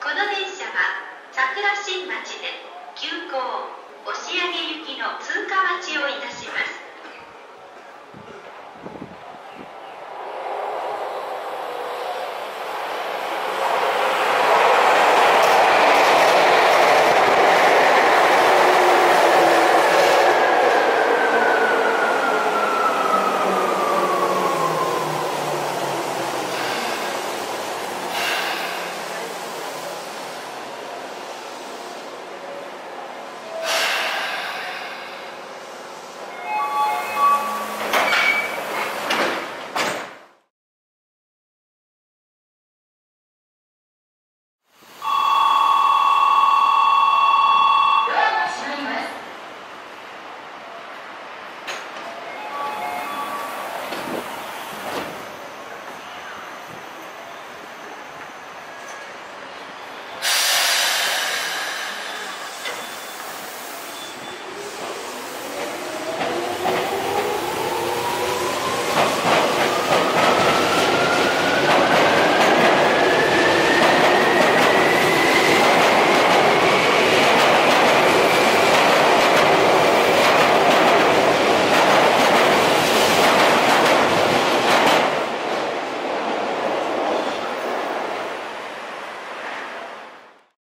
この電車は桜新町で急行。